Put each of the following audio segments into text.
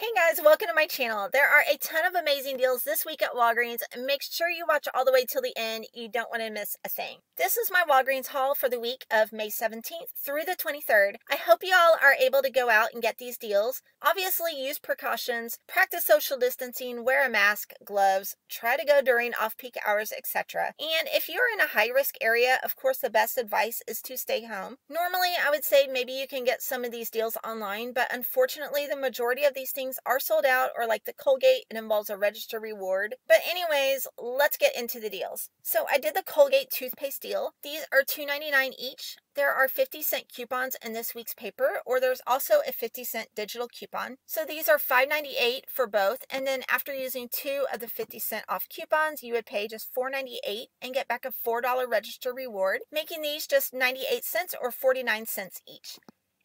Hey guys, welcome to my channel. There are a ton of amazing deals this week at Walgreens. Make sure you watch all the way till the end. You don't want to miss a thing. This is my Walgreens haul for the week of May 17th through the 23rd. I hope you all are able to go out and get these deals. Obviously, use precautions, practice social distancing, wear a mask, gloves, try to go during off-peak hours, etc. And if you're in a high-risk area, of course, the best advice is to stay home. Normally, I would say maybe you can get some of these deals online, but unfortunately, the majority of these things things are sold out or like the Colgate, it involves a register reward. But anyways, let's get into the deals. So I did the Colgate toothpaste deal. These are $2.99 each. There are 50 cent coupons in this week's paper, or there's also a 50 cent digital coupon. So these are $5.98 for both, and then after using two of the 50 cent off coupons, you would pay just $4.98 and get back a $4 register reward, making these just 98 cents or 49 cents each.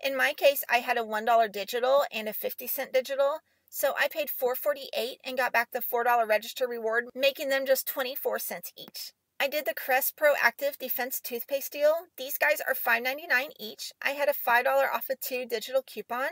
In my case, I had a $1 digital and a 50 cent digital. So I paid $4.48 and got back the $4 register reward, making them just 24 cents each. I did the Crest Pro Active Defense toothpaste deal. These guys are $5.99 each. I had a $5 off of two digital coupon.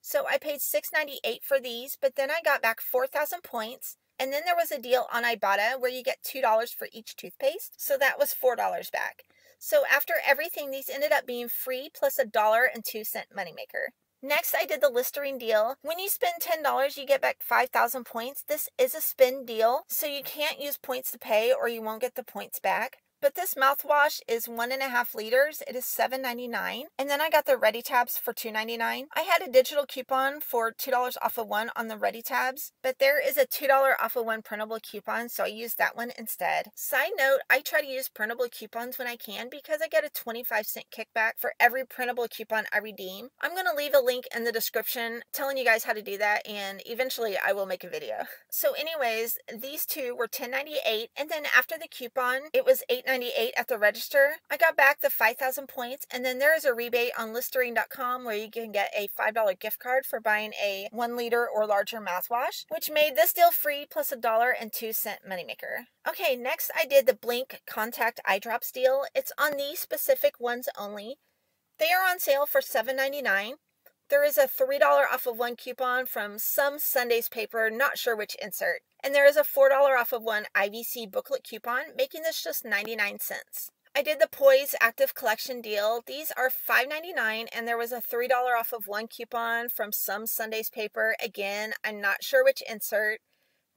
So I paid $6.98 for these, but then I got back 4,000 points. And then there was a deal on Ibotta where you get $2 for each toothpaste. So that was $4 back. So after everything, these ended up being free plus a dollar and two cent moneymaker. Next, I did the Listerine deal. When you spend $10, you get back 5,000 points. This is a spin deal, so you can't use points to pay or you won't get the points back. But this mouthwash is one and a half liters. It is $7.99. And then I got the Ready Tabs for $2.99. I had a digital coupon for $2 off of one on the Ready Tabs, but there is a $2 off of one printable coupon, so I used that one instead. Side note, I try to use printable coupons when I can because I get a 25 cent kickback for every printable coupon I redeem. I'm going to leave a link in the description telling you guys how to do that, and eventually I will make a video. So anyways, these two were $10.98, and then after the coupon, it was $8 $8.98 at the register. I got back the 5,000 points, and then there is a rebate on Listerine.com where you can get a $5 gift card for buying a one liter or larger mouthwash, which made this deal free plus a dollar and two cent moneymaker. Okay, next I did the Blink Contact Eye Drops deal. It's on these specific ones only. They are on sale for $7.99. There is a $3 off of one coupon from some Sunday's paper, not sure which insert. And there is a $4 off of one IVC booklet coupon, making this just 99 cents. I did the Poise Active Collection deal. These are $5.99 and there was a $3 off of one coupon from some Sunday's paper. Again, I'm not sure which insert.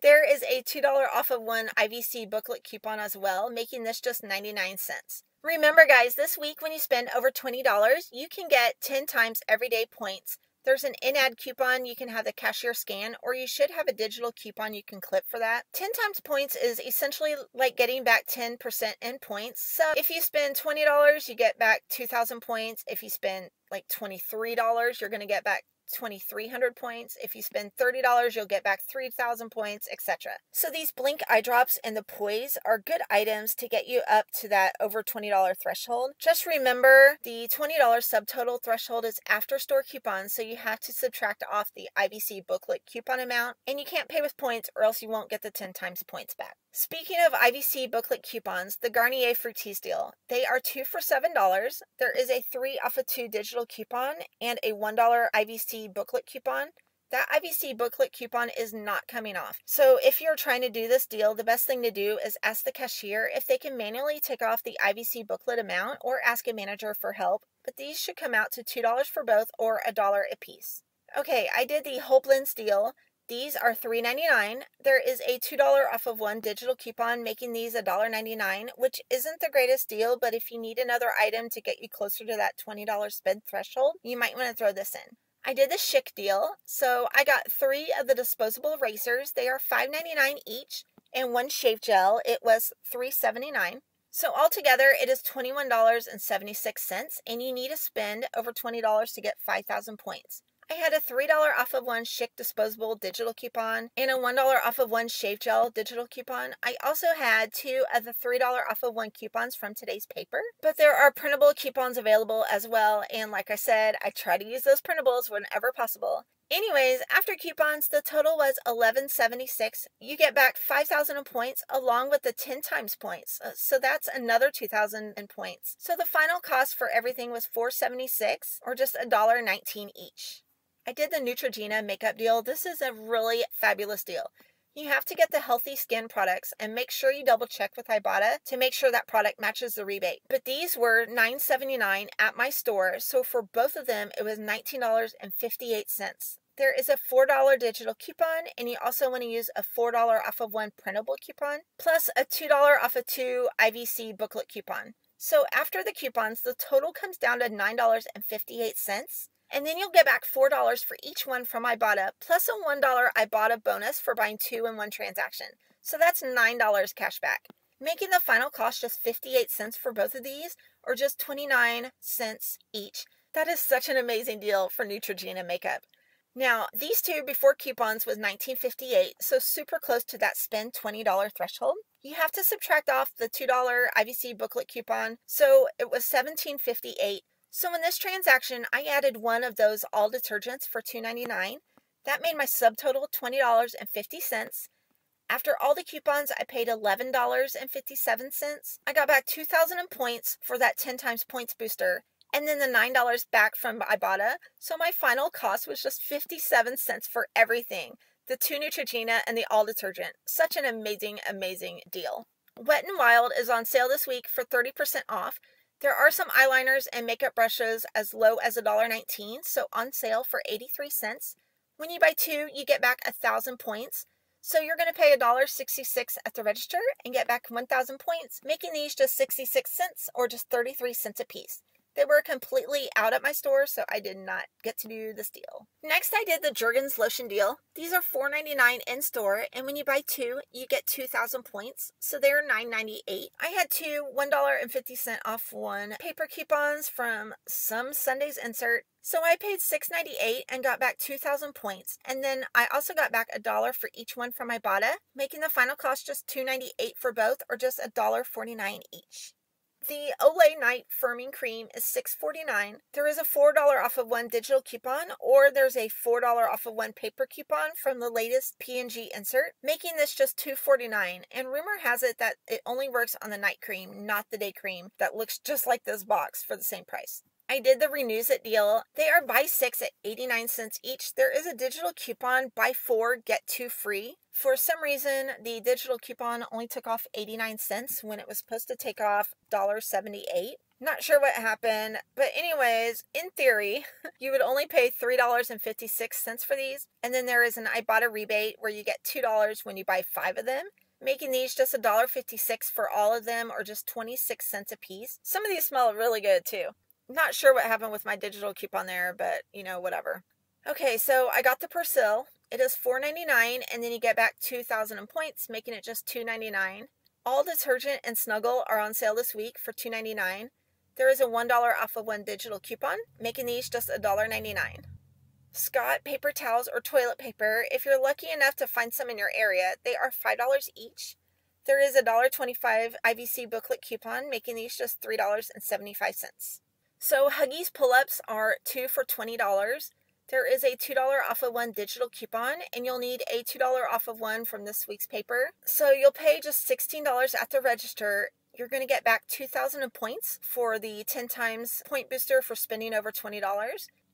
There is a $2 off of one IVC booklet coupon as well, making this just 99 cents. Remember guys, this week when you spend over $20, you can get 10 times everyday points there's an in-ad coupon you can have the cashier scan, or you should have a digital coupon you can clip for that. 10 times points is essentially like getting back 10% in points. So if you spend $20, you get back 2,000 points. If you spend like $23, you're going to get back 2300 points. If you spend $30, you'll get back 3000 points, etc. So these Blink eye drops and the Poise are good items to get you up to that over $20 threshold. Just remember the $20 subtotal threshold is after store coupons, so you have to subtract off the IVC booklet coupon amount, and you can't pay with points or else you won't get the 10 times points back. Speaking of IVC booklet coupons, the Garnier Fructis deal. They are two for $7. There is a three off of two digital coupon and a $1 IVC booklet coupon. That IVC booklet coupon is not coming off. So if you're trying to do this deal, the best thing to do is ask the cashier if they can manually take off the IVC booklet amount or ask a manager for help. But these should come out to $2 for both or a dollar a piece. Okay, I did the Hopelands deal. These are $3.99. There is a $2 off of one digital coupon, making these $1.99, which isn't the greatest deal, but if you need another item to get you closer to that $20 spend threshold, you might want to throw this in. I did the Schick deal, so I got three of the disposable erasers. They are $5.99 each, and one shave gel. It was $3.79. So altogether, it is $21.76, and you need to spend over $20 to get 5,000 points. I had a $3 off of one Schick disposable digital coupon and a $1 off of one shave gel digital coupon. I also had two of the $3 off of one coupons from today's paper, but there are printable coupons available as well. And like I said, I try to use those printables whenever possible. Anyways, after coupons, the total was 1176. You get back 5,000 points along with the 10 times points. Uh, so that's another 2,000 in points. So the final cost for everything was 476 or just $1.19 each. I did the Neutrogena makeup deal. This is a really fabulous deal. You have to get the healthy skin products and make sure you double check with Ibotta to make sure that product matches the rebate. But these were $9.79 at my store, so for both of them it was $19.58. There is a $4 digital coupon, and you also want to use a $4 off of one printable coupon, plus a $2 off of two IVC booklet coupon. So after the coupons, the total comes down to $9.58. And then you'll get back $4 for each one from Ibotta, plus a $1 Ibotta bonus for buying two in one transaction. So that's $9 cash back, making the final cost just 58 cents for both of these, or just 29 cents each. That is such an amazing deal for Neutrogena makeup. Now, these two before coupons was 1958, so super close to that spend $20 threshold. You have to subtract off the $2 IVC booklet coupon, so it was 1758 so in this transaction, I added one of those all detergents for $2.99. That made my subtotal $20.50. After all the coupons, I paid $11.57. I got back 2,000 in points for that 10 times points booster, and then the $9 back from Ibotta. So my final cost was just 57 cents for everything the two Neutrogena and the all detergent. Such an amazing, amazing deal. Wet n Wild is on sale this week for 30% off. There are some eyeliners and makeup brushes as low as $1.19, so on sale for 83 cents. When you buy two, you get back a thousand points. So you're going to pay $1.66 at the register and get back 1,000 points, making these just 66 cents or just 33 cents a piece. They were completely out at my store, so I did not get to do this deal. Next, I did the Jergens lotion deal. These are $4.99 in store, and when you buy two, you get 2,000 points, so they're $9.98. I had two $1.50 off one paper coupons from some Sundays insert, so I paid $6.98 and got back 2,000 points, and then I also got back a dollar for each one from Ibotta, making the final cost just $2.98 for both, or just $1.49 each. The Olay Night Firming Cream is $6.49. There is a $4 off of one digital coupon, or there's a $4 off of one paper coupon from the latest P&G insert, making this just $2.49. And rumor has it that it only works on the night cream, not the day cream, that looks just like this box for the same price. I did the Renuzit deal. They are buy six at 89 cents each. There is a digital coupon, buy four, get two free. For some reason, the digital coupon only took off 89 cents when it was supposed to take off $1.78. Not sure what happened, but anyways, in theory, you would only pay $3.56 for these. And then there is an Ibotta rebate where you get $2 when you buy five of them making these just $1.56 for all of them or just 26 cents a piece. Some of these smell really good too. Not sure what happened with my digital coupon there, but you know, whatever. Okay, so I got the Persil. It is $4.99 and then you get back 2,000 points, making it just $2.99. All detergent and Snuggle are on sale this week for $2.99. There is a $1 off of one digital coupon, making these just $1.99. Scott paper towels or toilet paper, if you're lucky enough to find some in your area, they are $5 each. There is a $1.25 IVC booklet coupon, making these just $3.75. So Huggies pull-ups are two for $20. There is a $2 off of one digital coupon, and you'll need a $2 off of one from this week's paper. So you'll pay just $16 at the register. You're going to get back 2,000 points for the 10 times point booster for spending over $20.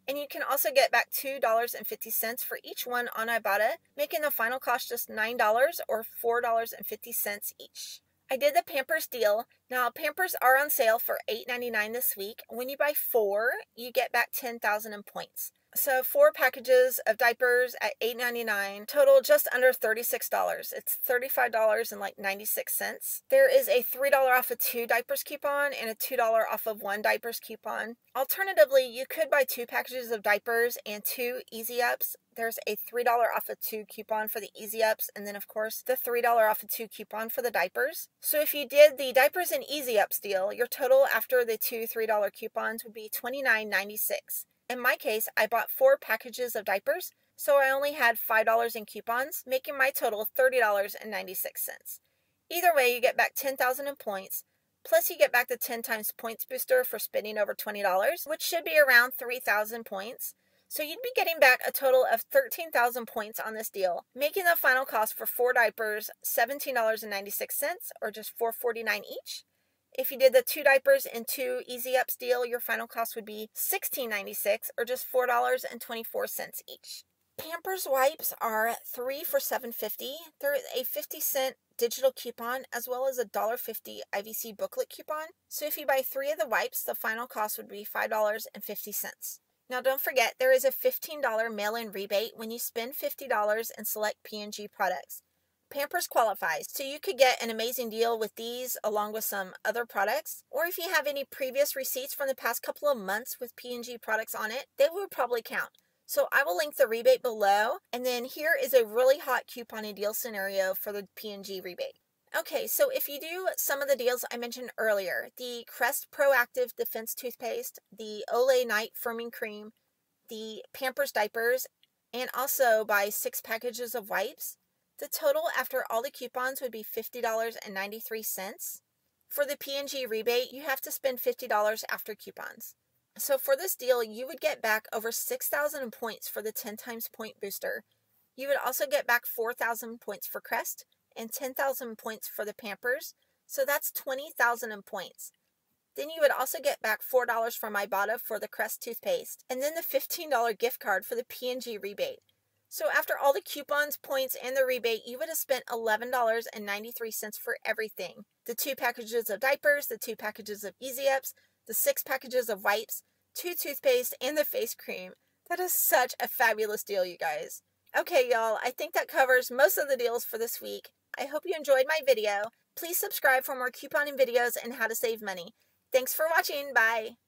And you can also get back $2.50 for each one on Ibotta, making the final cost just $9 or $4.50 each. I did the Pampers deal. Now, Pampers are on sale for $8.99 this week. When you buy four, you get back 10,000 in points. So four packages of diapers at $8.99, total just under $36. It's $35 and like 96 cents. There is a $3 off of two diapers coupon and a $2 off of one diapers coupon. Alternatively, you could buy two packages of diapers and two Easy Ups. There's a $3 off of two coupon for the Easy Ups, and then, of course, the $3 off of two coupon for the diapers. So, if you did the diapers and Easy Ups deal, your total after the two $3 coupons would be $29.96. In my case, I bought four packages of diapers, so I only had $5 in coupons, making my total $30.96. Either way, you get back 10,000 in points, plus you get back the 10 times points booster for spending over $20, which should be around 3,000 points. So you'd be getting back a total of 13,000 points on this deal, making the final cost for four diapers $17.96 or just $4.49 each. If you did the two diapers and two Easy Ups deal, your final cost would be $16.96 or just $4.24 each. Pampers wipes are three for $7.50. There is a 50 cent digital coupon as well as a $1.50 IVC booklet coupon. So if you buy three of the wipes, the final cost would be $5.50. Now don't forget, there is a $15 mail-in rebate when you spend $50 and select P&G products. Pampers qualifies, so you could get an amazing deal with these along with some other products. Or if you have any previous receipts from the past couple of months with P&G products on it, they would probably count. So I will link the rebate below. And then here is a really hot coupon deal scenario for the P&G rebate. Okay, so if you do some of the deals I mentioned earlier, the Crest Proactive Defense Toothpaste, the Olay Night Firming Cream, the Pampers Diapers, and also buy six packages of wipes, the total after all the coupons would be $50.93. For the P&G rebate, you have to spend $50 after coupons. So for this deal, you would get back over 6,000 points for the 10 times point booster. You would also get back 4,000 points for Crest and 10,000 points for the Pampers. So that's 20,000 in points. Then you would also get back $4 from Ibotta for the Crest toothpaste, and then the $15 gift card for the P&G rebate. So after all the coupons, points, and the rebate, you would have spent $11.93 for everything. The two packages of diapers, the two packages of Easy Ups, the six packages of wipes, two toothpaste, and the face cream. That is such a fabulous deal, you guys. Okay, y'all, I think that covers most of the deals for this week. I hope you enjoyed my video. Please subscribe for more couponing videos and how to save money. Thanks for watching. Bye.